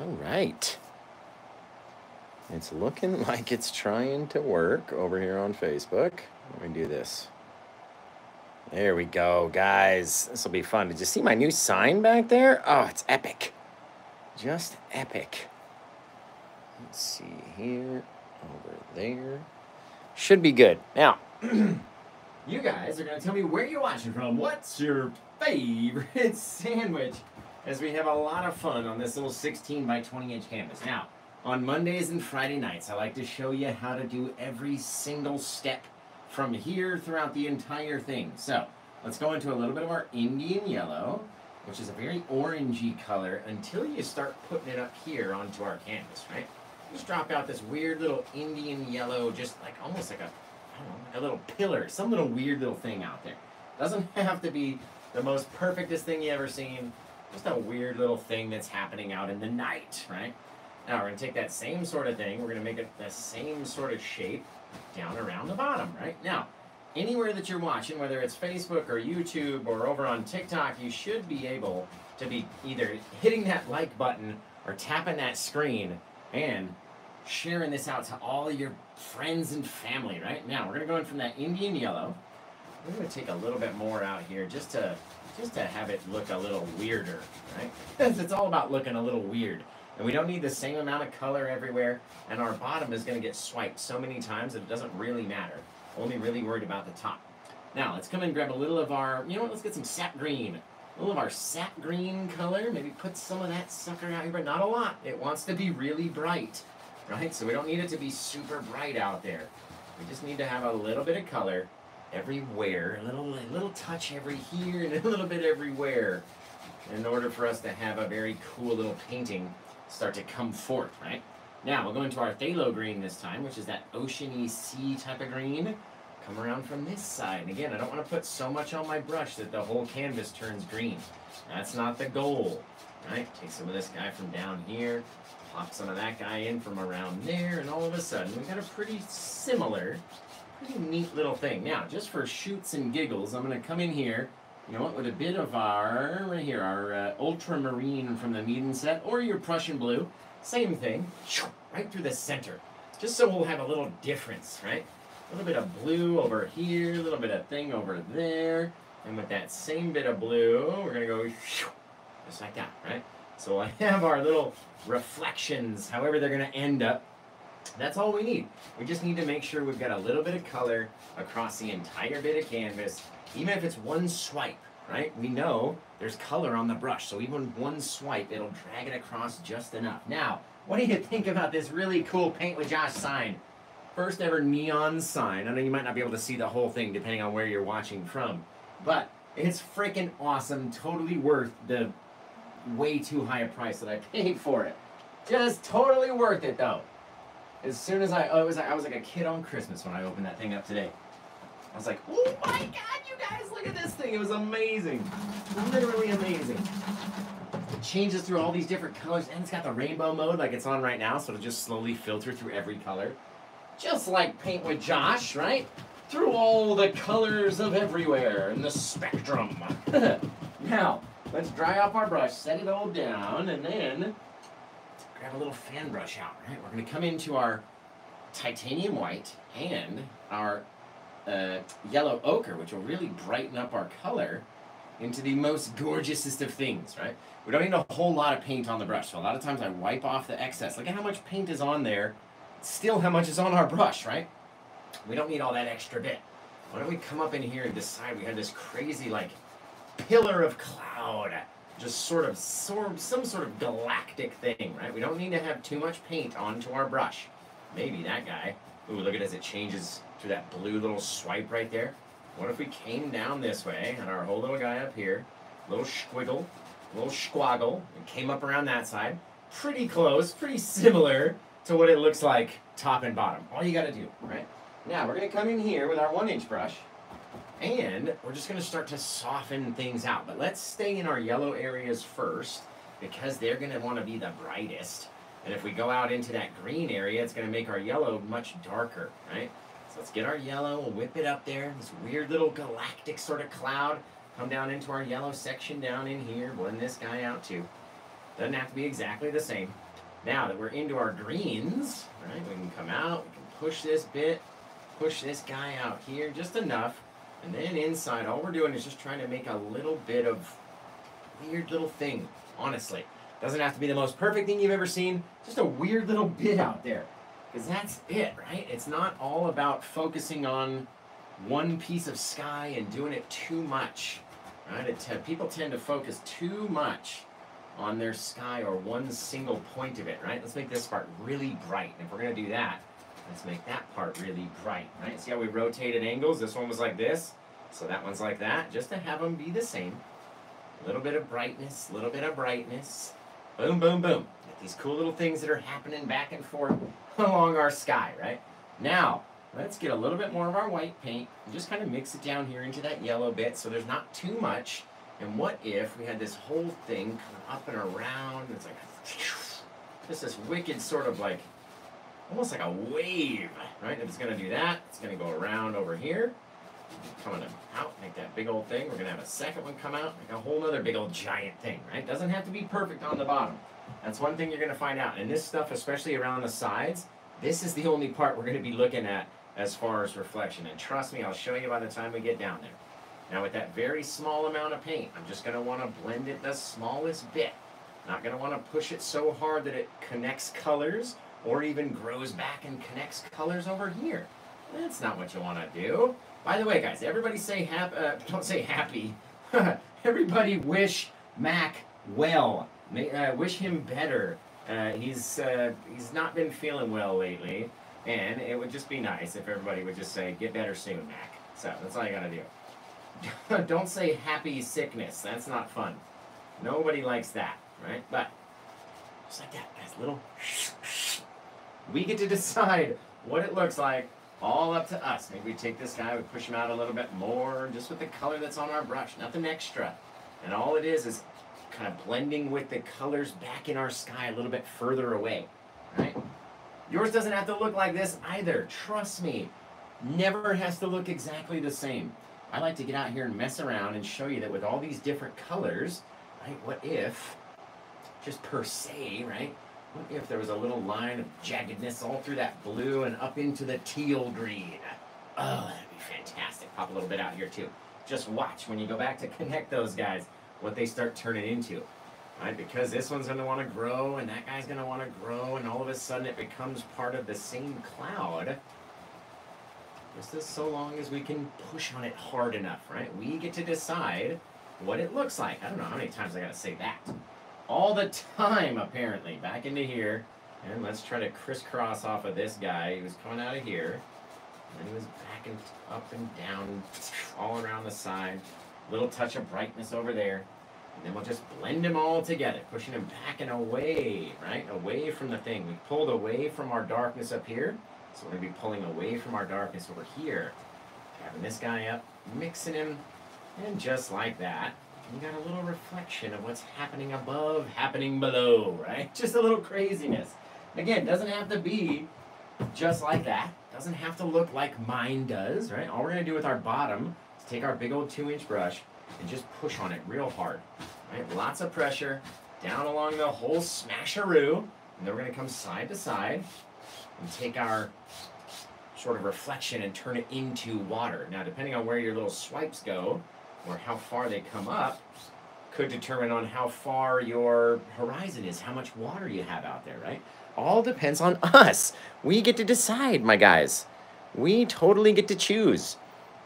All right. It's looking like it's trying to work over here on Facebook. Let me do this. There we go, guys. This will be fun. Did you see my new sign back there? Oh, it's epic. Just epic. Let's see here, over there. Should be good. Now, you guys are going to tell me where you're watching from. What's your favorite sandwich? As we have a lot of fun on this little 16 by 20 inch canvas. Now, on Mondays and Friday nights, I like to show you how to do every single step from here throughout the entire thing. So, let's go into a little bit of our Indian yellow, which is a very orangey color until you start putting it up here onto our canvas, right? Just drop out this weird little Indian yellow, just like almost like a, I don't know, a little pillar, some little weird little thing out there. Doesn't have to be the most perfectest thing you ever seen, just a weird little thing that's happening out in the night, right? Now we're going to take that same sort of thing, we're going to make it the same sort of shape down around the bottom, right? Now, anywhere that you're watching, whether it's Facebook or YouTube or over on TikTok, you should be able to be either hitting that like button or tapping that screen and sharing this out to all your friends and family, right? Now, we're going to go in from that Indian yellow. We're going to take a little bit more out here just to just to have it look a little weirder, right? It's all about looking a little weird. And we don't need the same amount of color everywhere, and our bottom is going to get swiped so many times that it doesn't really matter. Only really worried about the top. Now, let's come and grab a little of our, you know what, let's get some sap green. A little of our sap green color, maybe put some of that sucker out here, but not a lot. It wants to be really bright right? So we don't need it to be super bright out there. We just need to have a little bit of color everywhere, a little, a little touch every here and a little bit everywhere in order for us to have a very cool little painting start to come forth, right? Now, we'll go into our phthalo green this time, which is that oceany sea type of green. Come around from this side. And again, I don't want to put so much on my brush that the whole canvas turns green. That's not the goal, right? Take some of this guy from down here, pop some of that guy in from around there, and all of a sudden we've got a pretty similar, pretty neat little thing. Now, just for shoots and giggles, I'm going to come in here, you know what, with a bit of our, right here, our uh, ultramarine from the Meeden set, or your Prussian blue, same thing, right through the center, just so we'll have a little difference, right? A little bit of blue over here, a little bit of thing over there, and with that same bit of blue, we're going to go just like that, right? So I have our little reflections, however they're going to end up. That's all we need. We just need to make sure we've got a little bit of color across the entire bit of canvas, even if it's one swipe, right? We know there's color on the brush, so even one swipe, it'll drag it across just enough. Now, what do you think about this really cool Paint with Josh sign? First ever neon sign. I know you might not be able to see the whole thing depending on where you're watching from, but it's freaking awesome. Totally worth the way too high a price that I paid for it. Just totally worth it though. As soon as I, oh, it was, I was like a kid on Christmas when I opened that thing up today. I was like, oh my god, you guys, look at this thing. It was amazing. Literally amazing. It changes through all these different colors, and it's got the rainbow mode like it's on right now, so it'll just slowly filter through every color. Just like Paint with Josh, right? Through all the colors of everywhere in the spectrum. now, Let's dry off our brush, set it all down, and then grab a little fan brush out, right? We're going to come into our titanium white and our uh, yellow ochre, which will really brighten up our color into the most gorgeousest of things, right? We don't need a whole lot of paint on the brush, so a lot of times I wipe off the excess. Look at how much paint is on there, still how much is on our brush, right? We don't need all that extra bit. Why don't we come up in here and decide we have this crazy, like, pillar of cloud. Just sort of, some sort of galactic thing, right? We don't need to have too much paint onto our brush. Maybe that guy. Ooh, look at as it changes to that blue little swipe right there. What if we came down this way and our whole little guy up here, little squiggle, little squaggle, and came up around that side. Pretty close, pretty similar to what it looks like top and bottom. All you gotta do, right? Now we're gonna come in here with our one inch brush and we're just going to start to soften things out. But let's stay in our yellow areas first because they're going to want to be the brightest. And if we go out into that green area, it's going to make our yellow much darker, right? So let's get our yellow, we'll whip it up there, this weird little galactic sort of cloud. Come down into our yellow section down in here, blend this guy out too. Doesn't have to be exactly the same. Now that we're into our greens, right, we can come out, we can push this bit, push this guy out here just enough, and then inside, all we're doing is just trying to make a little bit of weird little thing, honestly. Doesn't have to be the most perfect thing you've ever seen, just a weird little bit out there. Because that's it, right? It's not all about focusing on one piece of sky and doing it too much, right? It people tend to focus too much on their sky or one single point of it, right? Let's make this part really bright. And if we're going to do that, let's make that part really bright, right? See how we rotated angles? This one was like this, so that one's like that, just to have them be the same. A little bit of brightness, a little bit of brightness. Boom, boom, boom. Get these cool little things that are happening back and forth along our sky, right? Now, let's get a little bit more of our white paint and just kind of mix it down here into that yellow bit so there's not too much. And what if we had this whole thing kind of up and around? It's like just this wicked sort of like, almost like a wave, right? If it's going to do that, it's going to go around over here coming out, make that big old thing. We're gonna have a second one come out, make a whole other big old giant thing, right? Doesn't have to be perfect on the bottom. That's one thing you're gonna find out. And this stuff, especially around the sides, this is the only part we're gonna be looking at as far as reflection. And trust me, I'll show you by the time we get down there. Now with that very small amount of paint, I'm just gonna wanna blend it the smallest bit. Not gonna wanna push it so hard that it connects colors or even grows back and connects colors over here. That's not what you wanna do. By the way, guys, everybody say happy. Uh, don't say happy. everybody wish Mac well. May, uh, wish him better. Uh, he's uh, he's not been feeling well lately, and it would just be nice if everybody would just say get better soon, Mac. So that's all you gotta do. don't say happy sickness. That's not fun. Nobody likes that, right? But just like that, guys. Little. We get to decide what it looks like all up to us. Maybe we take this guy, we push him out a little bit more, just with the color that's on our brush, nothing extra. And all it is is kind of blending with the colors back in our sky a little bit further away, right? Yours doesn't have to look like this either. Trust me, never has to look exactly the same. I like to get out here and mess around and show you that with all these different colors, right, what if, just per se, right, what if there was a little line of jaggedness all through that blue and up into the teal green? Oh, that'd be fantastic. Pop a little bit out here too. Just watch when you go back to connect those guys, what they start turning into. Right? Because this one's going to want to grow and that guy's going to want to grow and all of a sudden it becomes part of the same cloud. Just as so long as we can push on it hard enough, right? We get to decide what it looks like. I don't know how many times I got to say that all the time, apparently. Back into here. And let's try to crisscross off of this guy. He was coming out of here. And he was backing up and down, all around the side. Little touch of brightness over there. And then we'll just blend them all together, pushing them back and away, right? Away from the thing. We pulled away from our darkness up here. So we're going to be pulling away from our darkness over here. Having this guy up, mixing him, and just like that, you got a little reflection of what's happening above, happening below, right? Just a little craziness. Again, doesn't have to be just like that. Doesn't have to look like mine does, right? All we're gonna do with our bottom is take our big old two inch brush and just push on it real hard, right? Lots of pressure down along the whole smasheroo. And then we're gonna come side to side and take our sort of reflection and turn it into water. Now, depending on where your little swipes go, or how far they come up could determine on how far your horizon is, how much water you have out there, right? All depends on us. We get to decide, my guys. We totally get to choose.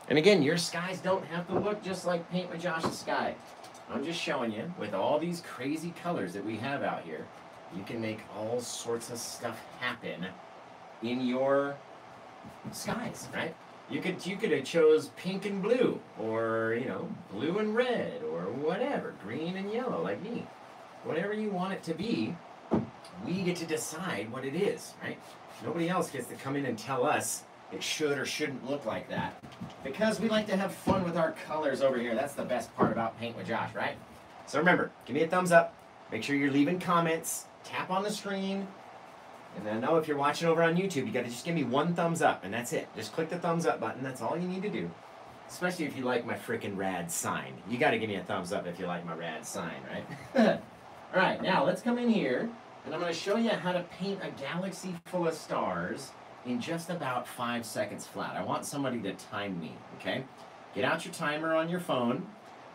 And again, your skies don't have to look just like Paint with Josh's sky. I'm just showing you, with all these crazy colors that we have out here, you can make all sorts of stuff happen in your skies, right? You could you could have chose pink and blue, or you know, blue and red, or whatever, green and yellow, like me. Whatever you want it to be, we get to decide what it is, right? Nobody else gets to come in and tell us it should or shouldn't look like that. Because we like to have fun with our colors over here. That's the best part about Paint with Josh, right? So remember, give me a thumbs up. Make sure you're leaving comments. Tap on the screen. And then know if you're watching over on YouTube, you gotta just give me one thumbs up, and that's it. Just click the thumbs up button, that's all you need to do. Especially if you like my freaking rad sign. You gotta give me a thumbs up if you like my rad sign, right? All right, now let's come in here, and I'm going to show you how to paint a galaxy full of stars in just about five seconds flat. I want somebody to time me, okay? Get out your timer on your phone.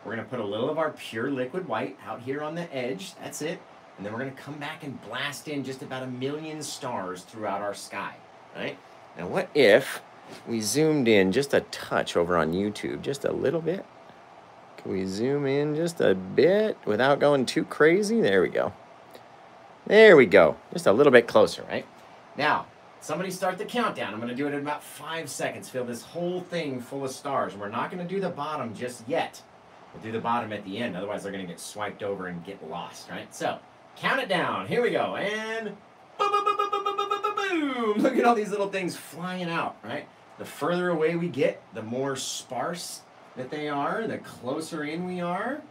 We're going to put a little of our pure liquid white out here on the edge. That's it. And then we're going to come back and blast in just about a million stars throughout our sky, right? Now, what if we zoomed in just a touch over on YouTube, just a little bit? Can we zoom in just a bit without going too crazy? There we go. There we go. Just a little bit closer, right? Now, somebody start the countdown. I'm going to do it in about five seconds. Fill this whole thing full of stars. We're not going to do the bottom just yet. We'll do the bottom at the end. Otherwise, they're going to get swiped over and get lost, right? So, count it down. Here we go. And boom, boom, boom, boom, boom, boom, boom, boom, boom. Look at all these little things flying out, right? The further away we get, the more sparse that they are, the closer in we are,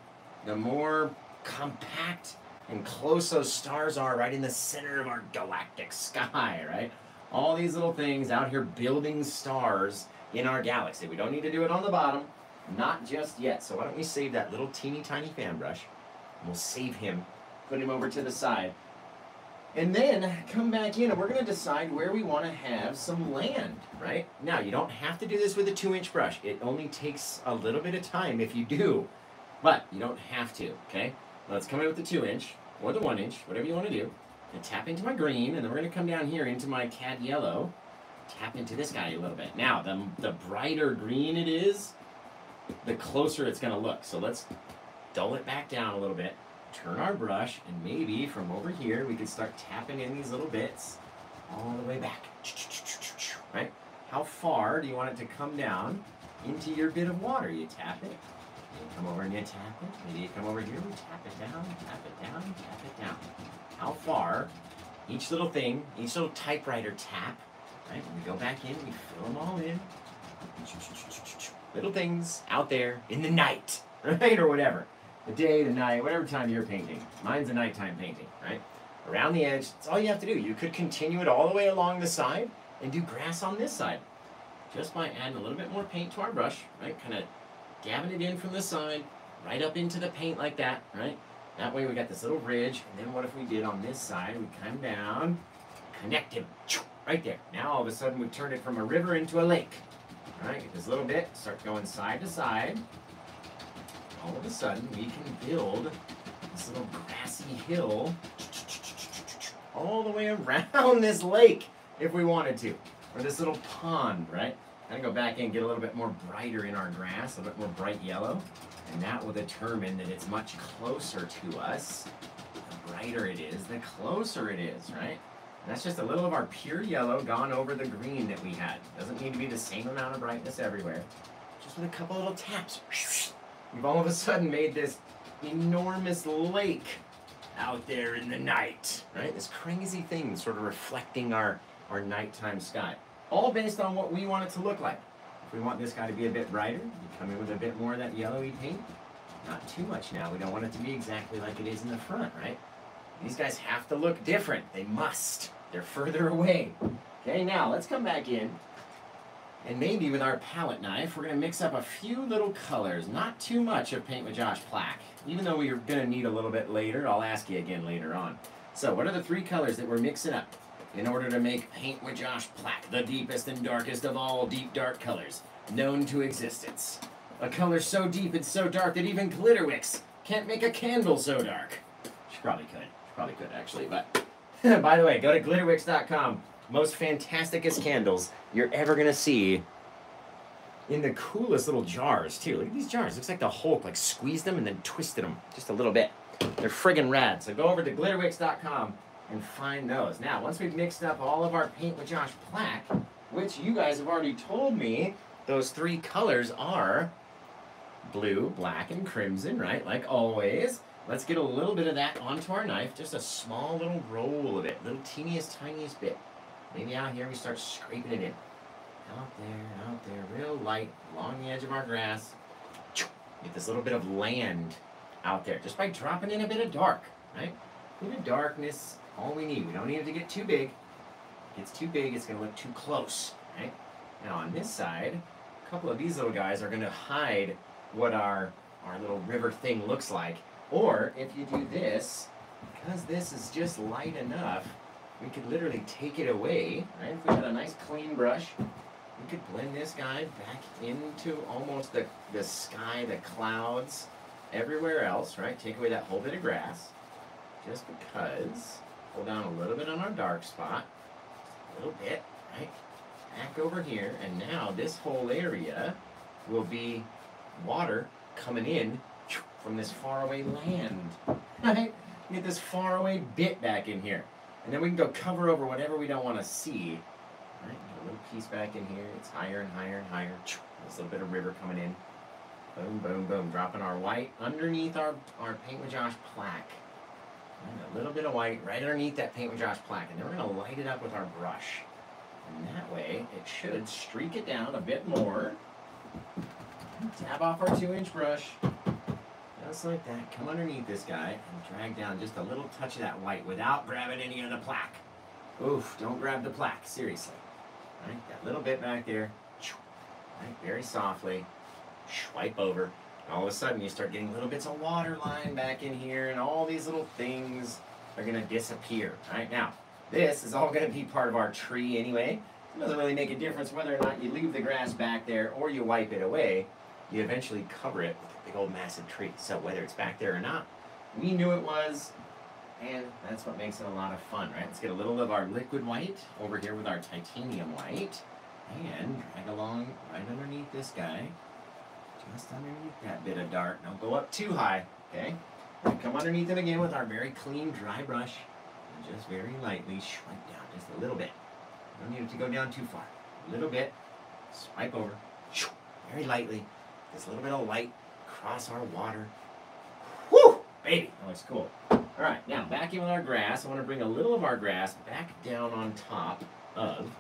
the more compact and close those stars are right in the center of our galactic sky, right? All these little things out here building stars in our galaxy. We don't need to do it on the bottom, not just yet. So why don't we save that little teeny tiny fan brush, and we'll save him, put him over to the side, and then come back in and we're going to decide where we want to have some land, right? Now, you don't have to do this with a two inch brush. It only takes a little bit of time if you do, but you don't have to, okay? Let's come in with the two inch or the one inch, whatever you want to do. And tap into my green, and then we're going to come down here into my cad yellow. Tap into this guy a little bit. Now, the, the brighter green it is, the closer it's going to look. So let's dull it back down a little bit turn our brush, and maybe from over here we could start tapping in these little bits all the way back. Right? How far do you want it to come down into your bit of water? You tap it, you come over and you tap it. Maybe you come over here, we tap it down, tap it down, tap it down. How far? Each little thing, each little typewriter tap, right? When we go back in, we fill them all in. Little things out there in the night, right? Or whatever the day, the night, whatever time you're painting. Mine's a nighttime painting, right? Around the edge, that's all you have to do. You could continue it all the way along the side and do grass on this side. Just by adding a little bit more paint to our brush, right? Kind of dabbing it in from the side, right up into the paint like that, right? That way we got this little ridge, and then what if we did on this side? We come down, connect him, right there. Now all of a sudden we turn it from a river into a lake. All right, get this little bit, start going side to side, all of a sudden we can build this little grassy hill all the way around this lake if we wanted to. Or this little pond, right? Kind of go back in and get a little bit more brighter in our grass, a little bit more bright yellow. And that will determine that it's much closer to us. The brighter it is, the closer it is, right? And that's just a little of our pure yellow gone over the green that we had. Doesn't need to be the same amount of brightness everywhere. Just with a couple little taps. We've all of a sudden made this enormous lake out there in the night, right? This crazy thing sort of reflecting our, our nighttime sky. All based on what we want it to look like. If we want this guy to be a bit brighter, you come in with a bit more of that yellowy paint. Not too much now. We don't want it to be exactly like it is in the front, right? These guys have to look different. They must. They're further away. Okay, now let's come back in and maybe with our palette knife, we're going to mix up a few little colors. Not too much of Paint with Josh Plaque. Even though we're going to need a little bit later, I'll ask you again later on. So what are the three colors that we're mixing up in order to make Paint with Josh Plaque the deepest and darkest of all deep dark colors known to existence? A color so deep and so dark that even Glitterwix can't make a candle so dark. She probably could. She probably could, actually. But by the way, go to glitterwix.com most fantasticest candles you're ever gonna see in the coolest little jars too. Look at these jars. Looks like the Hulk like squeezed them and then twisted them just a little bit. They're friggin' rad. So go over to glitterwicks.com and find those. Now, once we've mixed up all of our Paint with Josh plaque, which you guys have already told me those three colors are blue, black, and crimson, right? Like always. Let's get a little bit of that onto our knife, just a small little roll of it, little teeniest, tiniest bit. Maybe out here we start scraping it in. Out there, out there, real light, along the edge of our grass. Get this little bit of land out there, just by dropping in a bit of dark, right? A bit of darkness, all we need. We don't need it to get too big. If it gets too big, it's gonna look too close, right? Now on this side, a couple of these little guys are gonna hide what our, our little river thing looks like. Or if you do this, because this is just light enough, we could literally take it away, right? If we had a nice clean brush, we could blend this guy back into almost the, the sky, the clouds, everywhere else, right? Take away that whole bit of grass, just because. Pull down a little bit on our dark spot, a little bit, right? Back over here, and now this whole area will be water coming in from this faraway land, right? Get this faraway bit back in here. And then we can go cover over whatever we don't want to see. All right, get a little piece back in here. It's higher and higher and higher. There's a little bit of river coming in. Boom, boom, boom. Dropping our white underneath our, our Paint with Josh plaque. And a little bit of white right underneath that Paint with Josh plaque. And then we're going to light it up with our brush. And that way, it should streak it down a bit more. Tap off our two inch brush. Just like that. Come underneath this guy and drag down just a little touch of that white without grabbing any of the plaque. Oof, don't grab the plaque, seriously. Right, that little bit back there. Right, very softly. Swipe over. All of a sudden you start getting little bits of water line back in here and all these little things are gonna disappear. Right now, this is all gonna be part of our tree anyway. It doesn't really make a difference whether or not you leave the grass back there or you wipe it away. You eventually cover it with a big old massive tree. So whether it's back there or not, we knew it was, and that's what makes it a lot of fun, right? Let's get a little of our liquid white over here with our titanium white, and drag along right underneath this guy, just underneath that bit of dark. Don't go up too high, okay? And come underneath it again with our very clean, dry brush, and just very lightly swipe down just a little bit. Don't need it to go down too far. A little bit, swipe over, very lightly. This little bit of light across our water. Woo! Baby, oh, that looks cool. All right, now back in with our grass. I want to bring a little of our grass back down on top of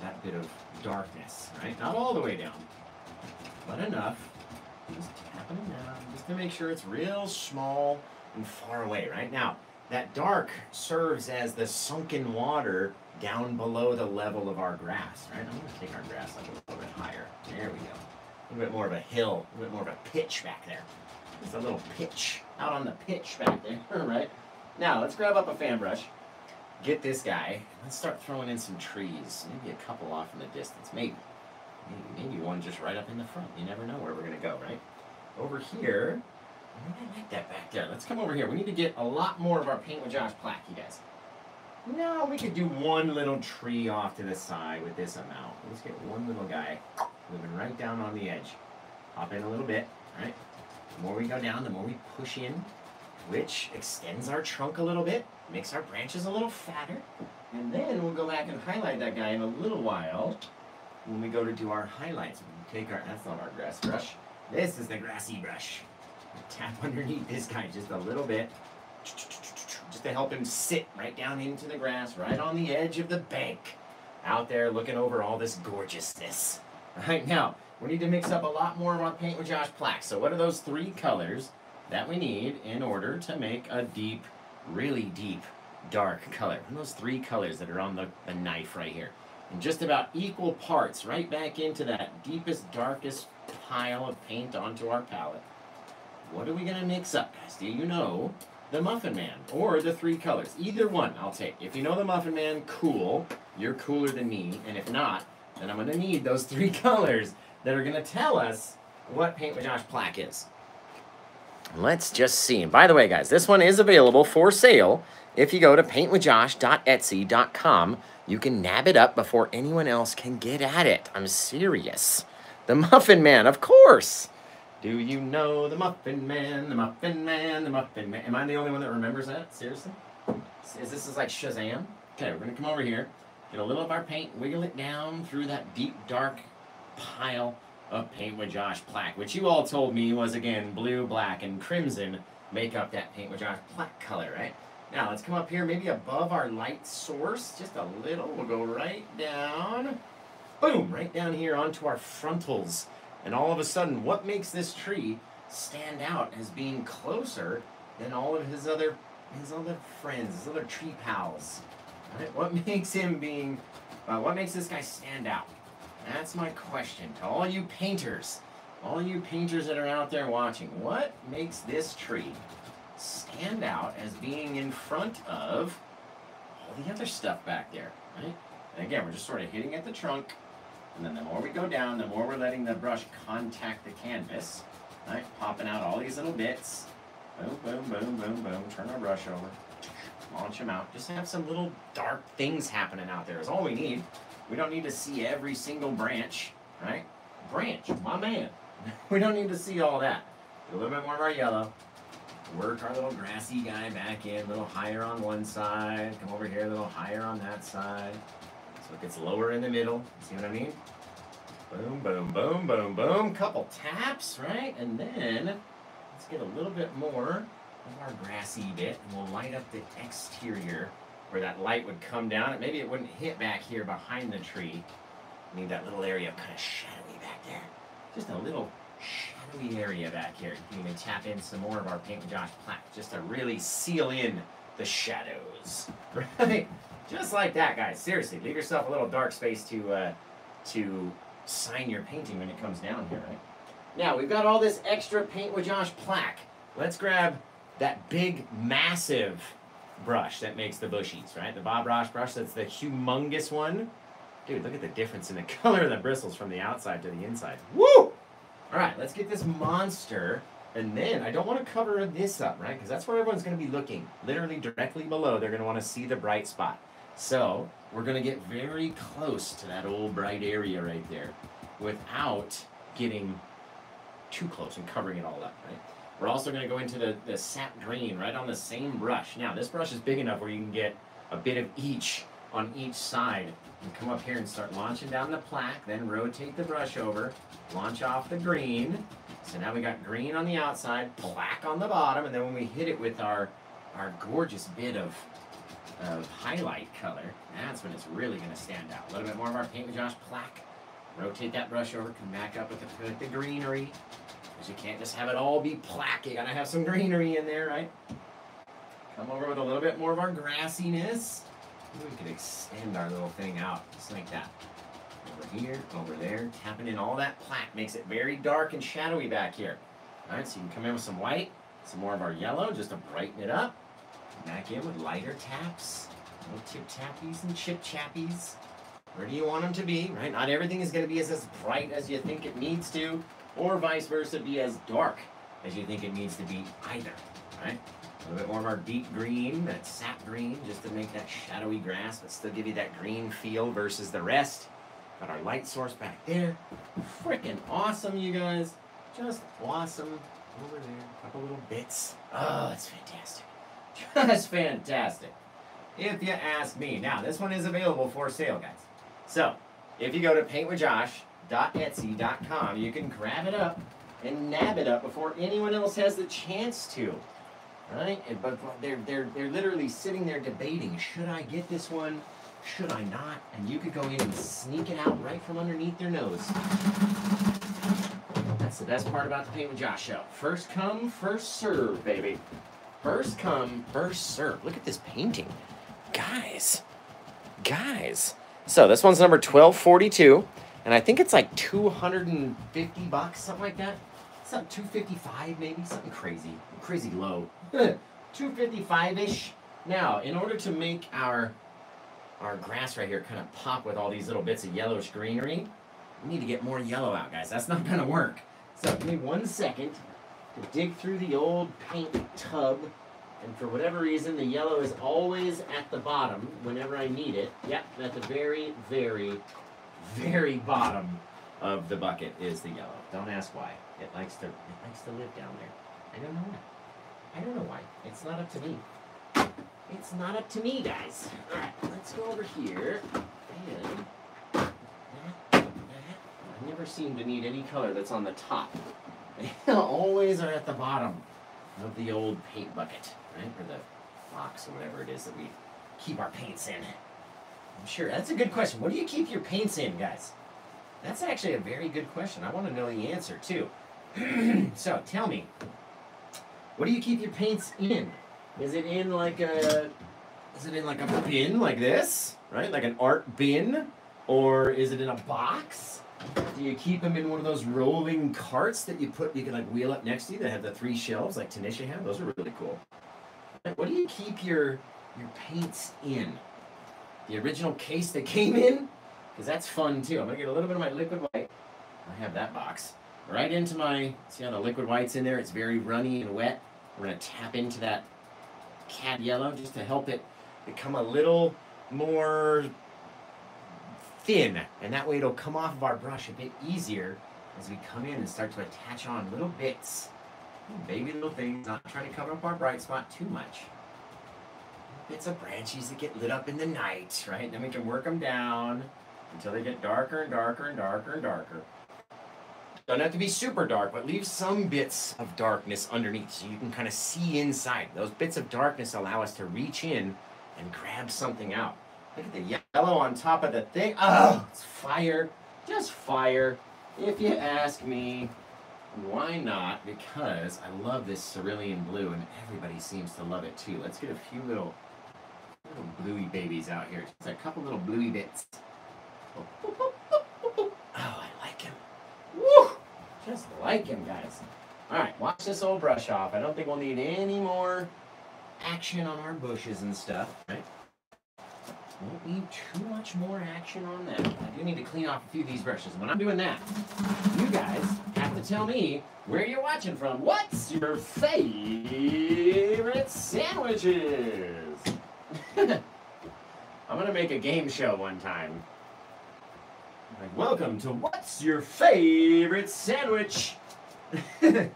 that bit of darkness, right? Not all the way down, but enough. Just tapping it down, just to make sure it's real small and far away, right? Now, that dark serves as the sunken water down below the level of our grass, right? I'm going to take our grass up a little bit higher. There we go. A little bit more of a hill, a little bit more of a pitch back there. Just a little pitch out on the pitch back there, right? Now, let's grab up a fan brush, get this guy, let's start throwing in some trees. Maybe a couple off in the distance, maybe. Maybe, maybe one just right up in the front. You never know where we're going to go, right? Over here, I like that back there. Let's come over here. We need to get a lot more of our Paint with Josh plaque, you guys. No, we could do one little tree off to the side with this amount. Let's get one little guy moving right down on the edge. Hop in a little bit, right? The more we go down, the more we push in, which extends our trunk a little bit, makes our branches a little fatter. And then we'll go back and highlight that guy in a little while when we go to do our highlights. We take our, that's not our grass brush. This is the grassy brush. Tap underneath this guy just a little bit, just to help him sit right down into the grass, right on the edge of the bank, out there looking over all this gorgeousness. Right now, we need to mix up a lot more of our Paint with Josh plaque. So what are those three colors that we need in order to make a deep, really deep, dark color? And those three colors that are on the, the knife right here. And just about equal parts right back into that deepest, darkest pile of paint onto our palette. What are we going to mix up, guys? Do you know the Muffin Man or the three colors? Either one I'll take. If you know the Muffin Man, cool. You're cooler than me. And if not, then I'm going to need those three colors that are going to tell us what Paint with Josh plaque is. Let's just see. And by the way, guys, this one is available for sale. If you go to paintwithjosh.etsy.com, you can nab it up before anyone else can get at it. I'm serious. The Muffin Man, of course. Do you know the Muffin Man, the Muffin Man, the Muffin Man? Am I the only one that remembers that? Seriously? Is this is like Shazam? Okay, we're gonna come over here, get a little of our paint, wiggle it down through that deep, dark pile of Paint with Josh plaque, which you all told me was again blue, black, and crimson make up that Paint with Josh plaque color, right? Now let's come up here, maybe above our light source, just a little. We'll go right down, boom, right down here onto our frontals. And all of a sudden, what makes this tree stand out as being closer than all of his other his other friends, his other tree pals? Right? What makes him being, uh, what makes this guy stand out? That's my question to all you painters, all you painters that are out there watching. What makes this tree stand out as being in front of all the other stuff back there, right? And again, we're just sort of hitting at the trunk, and then the more we go down, the more we're letting the brush contact the canvas, right? Popping out all these little bits. Boom, boom, boom, boom, boom. Turn our brush over. Launch them out. Just have some little dark things happening out there is all we need. We don't need to see every single branch, right? Branch, my man. we don't need to see all that. A little bit more of our yellow. Work our little grassy guy back in, a little higher on one side. Come over here, a little higher on that side. So it gets lower in the middle. See what I mean? Boom, boom, boom, boom, boom. Couple taps, right? And then let's get a little bit more of our grassy bit and we'll light up the exterior where that light would come down. Maybe it wouldn't hit back here behind the tree. I Need that little area kind of shadowy back there. Just a little shadowy area back here. You can even tap in some more of our Paint with Josh plaque just to really seal in the shadows. Right? Just like that, guys. Seriously, leave yourself a little dark space to uh, to sign your painting when it comes down here, right? Now, we've got all this extra Paint with Josh plaque. Let's grab that big, massive brush that makes the bushies, right? The Bob Ross brush, that's the humongous one. Dude, look at the difference in the color of the bristles from the outside to the inside. Woo! All right, let's get this monster. And then I don't want to cover this up, right? Because that's where everyone's going to be looking. Literally directly below, they're going to want to see the bright spot. So we're going to get very close to that old bright area right there without getting too close and covering it all up, right? We're also going to go into the, the sap green right on the same brush. Now, this brush is big enough where you can get a bit of each on each side. And come up here and start launching down the plaque, then rotate the brush over, launch off the green. So now we got green on the outside, plaque on the bottom, and then when we hit it with our, our gorgeous bit of, of highlight color, that's when it's really going to stand out. A little bit more of our Paint with Josh plaque. Rotate that brush over, come back up with the, with the greenery. Because you can't just have it all be plaque. You gotta have some greenery in there, right? Come over with a little bit more of our grassiness. We can extend our little thing out, just like that. Over here, over there, tapping in all that plaque makes it very dark and shadowy back here. All right, so you can come in with some white, some more of our yellow, just to brighten it up. Back in with lighter taps, little tip tappies and chip chappies. Where do you want them to be, right? Not everything is going to be as, as bright as you think it needs to or vice versa, be as dark as you think it needs to be either, right? A little bit more of our deep green, that sap green, just to make that shadowy grass, but still give you that green feel versus the rest. Got our light source back there. Freaking awesome, you guys. Just awesome. Over there, a couple little bits. Oh, it's fantastic. Just fantastic. If you ask me. Now, this one is available for sale, guys. So, if you go to paintwithjosh.etsy.com, you can grab it up and nab it up before anyone else has the chance to. Right? But they're, they're, they're literally sitting there debating, should I get this one? Should I not? And you could go in and sneak it out right from underneath their nose. That's the best part about the Paint with Josh show. First come, first serve, baby. First come, first serve. Look at this painting. Guys. Guys. So this one's number 1242. And I think it's like 250 bucks, something like that. Something 255 maybe, something crazy. Crazy low. 255-ish. Now, in order to make our our grass right here kind of pop with all these little bits of yellowish greenery, we need to get more yellow out, guys. That's not gonna work. So give me one second to dig through the old paint tub. And for whatever reason, the yellow is always at the bottom whenever I need it. Yep, at the very, very, very bottom of the bucket is the yellow. Don't ask why. It likes to it likes to live down there. I don't know why. I don't know why. It's not up to me. It's not up to me, guys. Alright, let's go over here. And. I never seem to need any color that's on the top. They always are at the bottom of the old paint bucket, right? Or the box or whatever it is that we keep our paints in. I'm sure that's a good question. What do you keep your paints in, guys? That's actually a very good question. I want to know the answer too. so tell me, what do you keep your paints in? Is it in like a is it in like a bin like this? Right? Like an art bin? Or is it in a box? Do you keep them in one of those rolling carts that you put, you can like wheel up next to you that have the three shelves like Tanisha had? Those are really cool. What do you keep your your paints in? The original case that came in? Because that's fun too. I'm gonna get a little bit of my liquid white. I have that box. Right into my, see how the liquid white's in there? It's very runny and wet. We're gonna tap into that cad yellow just to help it become a little more thin, and that way it'll come off of our brush a bit easier as we come in and start to attach on little bits, little baby little things, not trying to cover up our bright spot too much. Bits of branches that get lit up in the night, right? Then we can work them down until they get darker and darker and darker and darker. Don't have to be super dark, but leave some bits of darkness underneath so you can kind of see inside. Those bits of darkness allow us to reach in and grab something out. Look at the yellow on top of the thing. Oh, it's fire. Just fire. If you ask me, why not? Because I love this cerulean blue and everybody seems to love it too. Let's get a few little little bluey babies out here. Just a couple little bluey bits. Oh, I like him. Woo! Just like him, guys. All right, watch this old brush off. I don't think we'll need any more action on our bushes and stuff, right? Won't need too much more action on that. I do need to clean off a few of these brushes. When I'm doing that, you guys have to tell me where you're watching from. What's your favorite sandwiches? I'm gonna make a game show one time. Like, welcome to What's Your Favorite Sandwich? I'm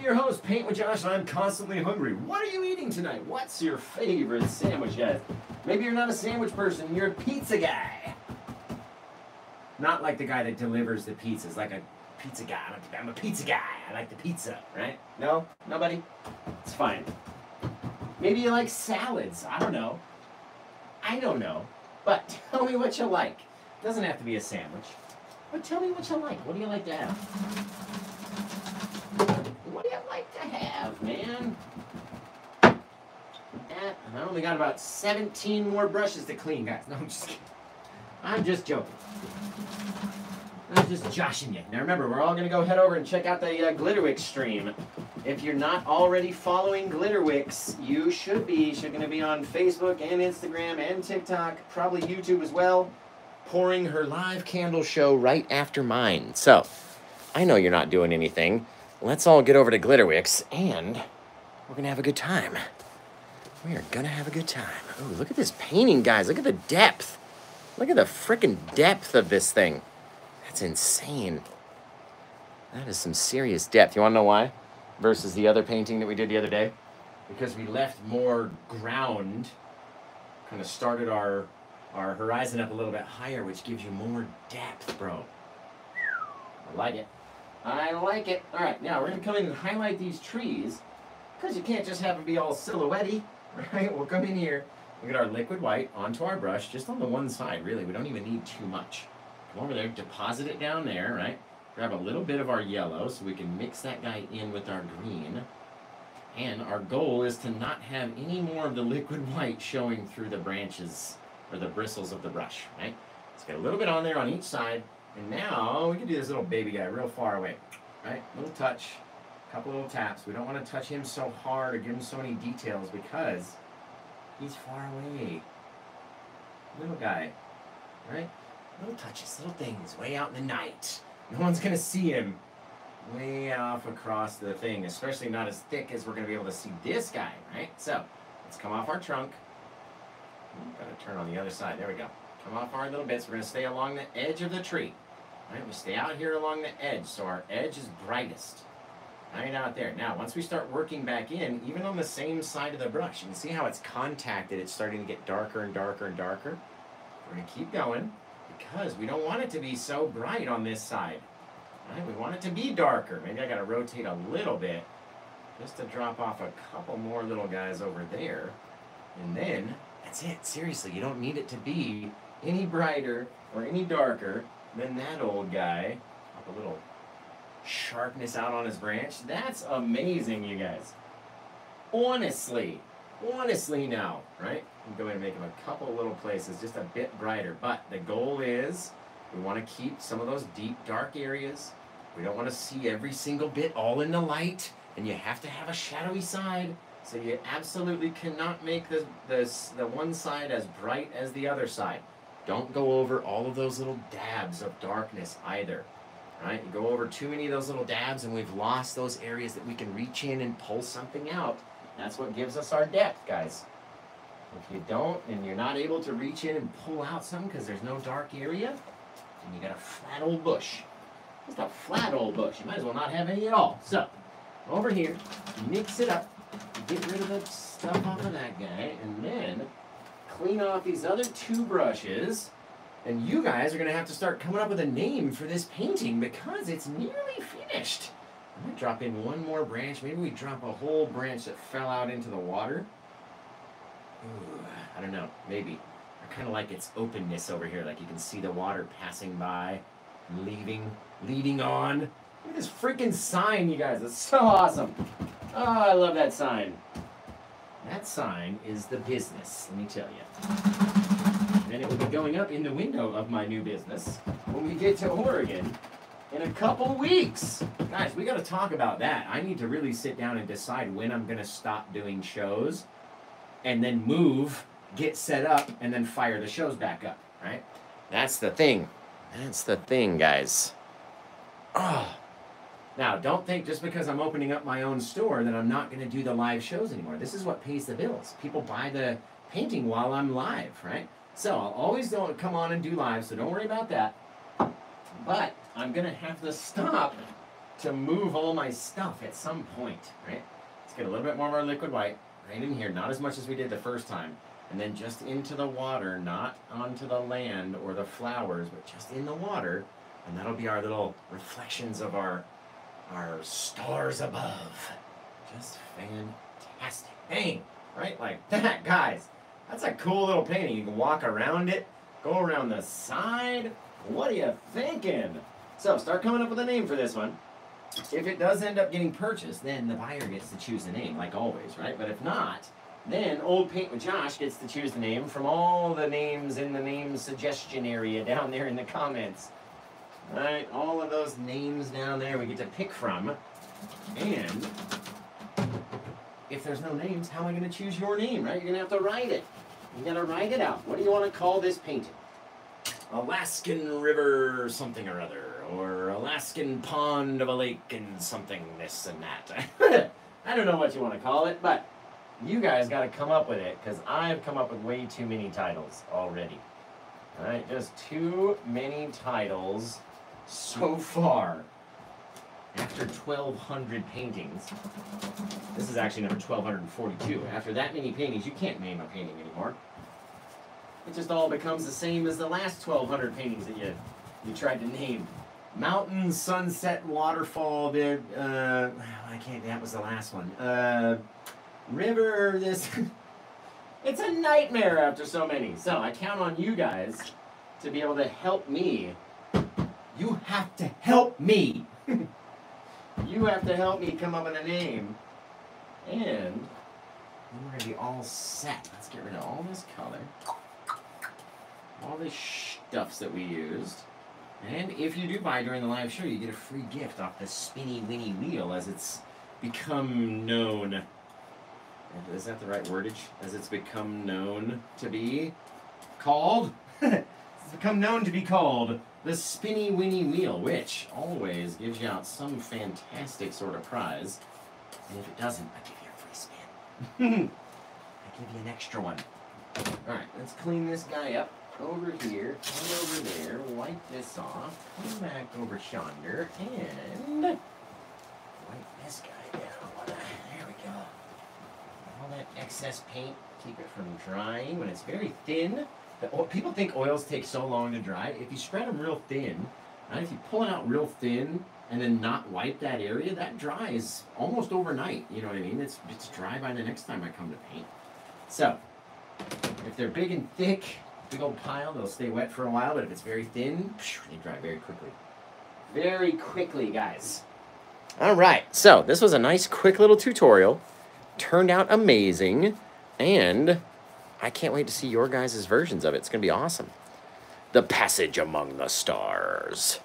your host, Paint with Josh, and I'm constantly hungry. What are you eating tonight? What's your favorite sandwich, guys? Maybe you're not a sandwich person, you're a pizza guy. Not like the guy that delivers the pizzas, like a pizza guy. I'm a pizza guy. I like the pizza, right? No? Nobody? It's fine. Maybe you like salads. I don't know. I don't know. But tell me what you like. It doesn't have to be a sandwich. But tell me what you like. What do you like to have? What do you like to have, man? Eh, I only got about 17 more brushes to clean, guys. No, I'm just kidding. I'm just joking. I'm just joshing you. Now remember, we're all going to go head over and check out the uh, Glitterwix stream. If you're not already following Glitterwix, you should be. She's going to be on Facebook and Instagram and TikTok, probably YouTube as well, pouring her live candle show right after mine. So, I know you're not doing anything. Let's all get over to Glitterwix and we're going to have a good time. We are going to have a good time. Oh, look at this painting, guys. Look at the depth. Look at the freaking depth of this thing. That's insane. That is some serious depth. You want to know why? Versus the other painting that we did the other day? Because we left more ground, kind of started our, our horizon up a little bit higher, which gives you more depth, bro. I like it. I like it. All right, now we're going to come in and highlight these trees because you can't just have it be all silhouette right? We'll come in here, we'll get our liquid white onto our brush, just on the one side, really. We don't even need too much. Over there, deposit it down there, right? Grab a little bit of our yellow so we can mix that guy in with our green. And our goal is to not have any more of the liquid white showing through the branches or the bristles of the brush, right? Let's get a little bit on there on each side. And now we can do this little baby guy real far away, right? Little touch, couple little taps. We don't want to touch him so hard or give him so many details because he's far away. Little guy, right? Little touches, little things, way out in the night. No one's gonna see him way off across the thing, especially not as thick as we're gonna be able to see this guy, right? So, let's come off our trunk. Gotta turn on the other side, there we go. Come off our little bits, we're gonna stay along the edge of the tree. Right, we stay out here along the edge, so our edge is brightest. Right out there. Now, once we start working back in, even on the same side of the brush, you can see how it's contacted. It's starting to get darker and darker and darker. We're to keep going because we don't want it to be so bright on this side. Right? We want it to be darker. Maybe I got to rotate a little bit just to drop off a couple more little guys over there. And then, that's it. Seriously, you don't need it to be any brighter or any darker than that old guy. Pop a little sharpness out on his branch. That's amazing, you guys. Honestly, honestly now, right? I'm going to make them a couple little places just a bit brighter. But the goal is we want to keep some of those deep, dark areas. We don't want to see every single bit all in the light. And you have to have a shadowy side. So you absolutely cannot make the, the, the one side as bright as the other side. Don't go over all of those little dabs of darkness either. Right? You go over too many of those little dabs and we've lost those areas that we can reach in and pull something out. That's what gives us our depth, guys. If you don't and you're not able to reach in and pull out something because there's no dark area, and you got a flat old bush. Just a flat old bush. You might as well not have any at all. So, over here, mix it up, get rid of the stuff off of that guy, and then clean off these other two brushes. And you guys are going to have to start coming up with a name for this painting because it's nearly finished. Drop in one more branch. Maybe we drop a whole branch that fell out into the water. Ooh, I don't know. Maybe. I kind of like its openness over here. Like you can see the water passing by, leaving, leading on. Look at this freaking sign, you guys. It's so awesome. Oh, I love that sign. That sign is the business, let me tell you. And it will be going up in the window of my new business when we get to Oregon in a couple weeks. Guys, we got to talk about that. I need to really sit down and decide when I'm going to stop doing shows and then move, get set up, and then fire the shows back up, right? That's the thing. That's the thing, guys. Oh. Now, don't think just because I'm opening up my own store that I'm not going to do the live shows anymore. This is what pays the bills. People buy the painting while I'm live, right? So I'll always don't come on and do live, so don't worry about that. But I'm going to have to stop to move all my stuff at some point, right? Let's get a little bit more of our liquid white right in here, not as much as we did the first time. And then just into the water, not onto the land or the flowers, but just in the water. And that'll be our little reflections of our our stars above. Just fantastic. Bang! Right like that, guys. That's a cool little painting. You can walk around it, go around the side. What are you thinking? So start coming up with a name for this one. If it does end up getting purchased, then the buyer gets to choose the name, like always, right? But if not, then Old Paint with Josh gets to choose the name from all the names in the name suggestion area down there in the comments. Right, all of those names down there we get to pick from. And if there's no names, how am I going to choose your name, right? You're going to have to write it. You got to write it out. What do you want to call this painting? Alaskan River something or other, or Alaskan Pond of a Lake and something this and that. I don't know what you want to call it, but you guys got to come up with it because I've come up with way too many titles already. All right, just too many titles so far. After 1,200 paintings, this is actually number 1,242. After that many paintings, you can't name a painting anymore. It just all becomes the same as the last 1,200 paintings that you you tried to name. Mountain, sunset, waterfall. There, uh, I can't. That was the last one. Uh, river. This. it's a nightmare after so many. So I count on you guys to be able to help me. You have to help me. you have to help me come up with a name, and then we're gonna be all set. Let's get rid of all this color all the stuffs that we used. And if you do buy during the live show, you get a free gift off the Spinny Winnie wheel as it's become known. Is that the right wordage? As it's become known to be called? it's become known to be called the Spinny Winnie wheel, which always gives you out some fantastic sort of prize. And if it doesn't, I give you a free spin. I give you an extra one. Alright, let's clean this guy up over here, come over there, wipe this off, come back over yonder, and wipe this guy down. There we go. All that excess paint, keep it from drying. When it's very thin, people think oils take so long to dry. If you spread them real thin, right, if you pull it out real thin and then not wipe that area, that dries almost overnight. You know what I mean? It's, it's dry by the next time I come to paint. So, if they're big and thick, big old pile. They'll stay wet for a while, but if it's very thin, they dry very quickly. Very quickly, guys. All right, so this was a nice, quick little tutorial. Turned out amazing. And I can't wait to see your guys' versions of it. It's going to be awesome. The Passage Among the Stars.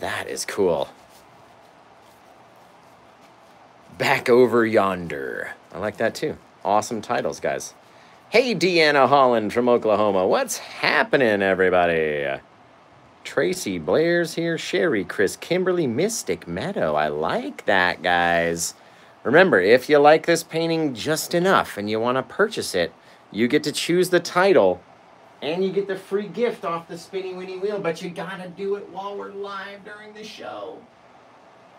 That is cool. Back Over Yonder. I like that too. Awesome titles, guys. Hey, Deanna Holland from Oklahoma. What's happening, everybody? Tracy Blair's here. Sherry, Chris, Kimberly, Mystic Meadow. I like that, guys. Remember, if you like this painting just enough and you want to purchase it, you get to choose the title and you get the free gift off the Spinny Winnie Wheel, but you gotta do it while we're live during the show.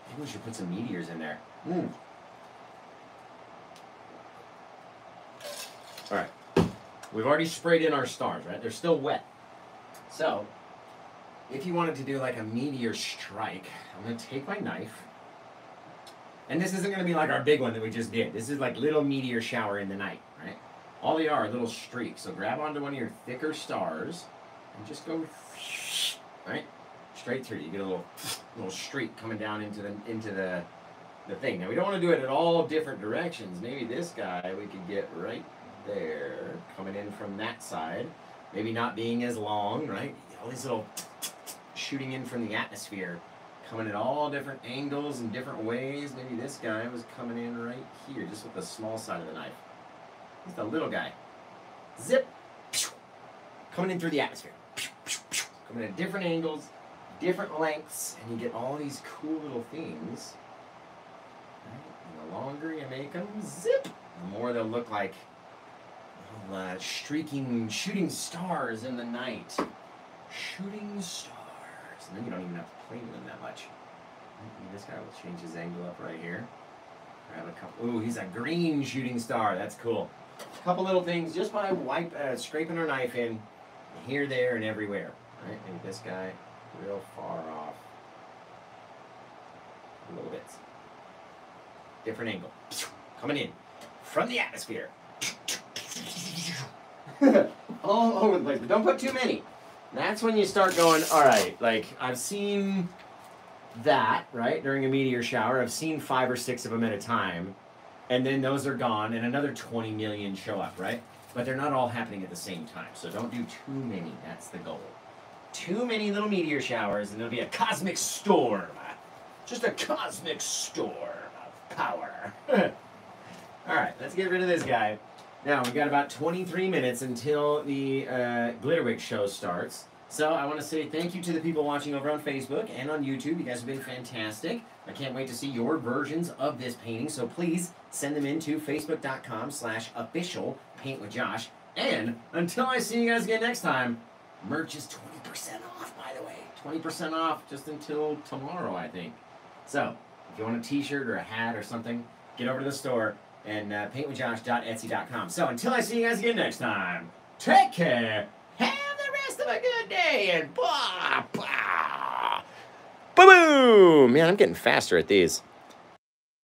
Maybe we should put some meteors in there. Mm. All right. We've already sprayed in our stars, right? They're still wet. So, if you wanted to do like a meteor strike, I'm going to take my knife. And this isn't going to be like our big one that we just did. This is like little meteor shower in the night, right? All they are are little streaks. So grab onto one of your thicker stars and just go, right? Straight through. You get a little little streak coming down into the into the the thing. Now we don't want to do it at all different directions. Maybe this guy we could get right there, coming in from that side. Maybe not being as long, right? All these little shooting in from the atmosphere, coming at all different angles and different ways. Maybe this guy was coming in right here, just with the small side of the knife. Just a little guy. Zip! Coming in through the atmosphere. Coming at different angles, different lengths, and you get all these cool little things. The longer you make them, zip, the more they'll look like uh, streaking, shooting stars in the night. Shooting stars. And then you don't even have to play with them that much. This guy will change his angle up right here. Grab a couple. Ooh, he's a green shooting star. That's cool. A couple little things just by wipe, uh, scraping our knife in here, there, and everywhere. Right? Maybe this guy real far off. A little bit. Different angle. Coming in from the atmosphere. all over the place, but don't put too many. That's when you start going, all right, like I've seen that, right, during a meteor shower. I've seen five or six of them at a time, and then those are gone, and another 20 million show up, right? But they're not all happening at the same time, so don't do too many. That's the goal. Too many little meteor showers, and it'll be a cosmic storm. Just a cosmic storm of power. all right, let's get rid of this guy. Now, we've got about 23 minutes until the uh, Glitterwig show starts. So I want to say thank you to the people watching over on Facebook and on YouTube. You guys have been fantastic. I can't wait to see your versions of this painting. So please send them into facebook.com slash official paint with Josh. And until I see you guys again next time, merch is 20% off, by the way. 20% off just until tomorrow, I think. So if you want a t-shirt or a hat or something, get over to the store and uh, paintwithjosh.etsy.com. So until I see you guys again next time, take care. Have the rest of a good day and blah, blah. Boom! Man, I'm getting faster at these.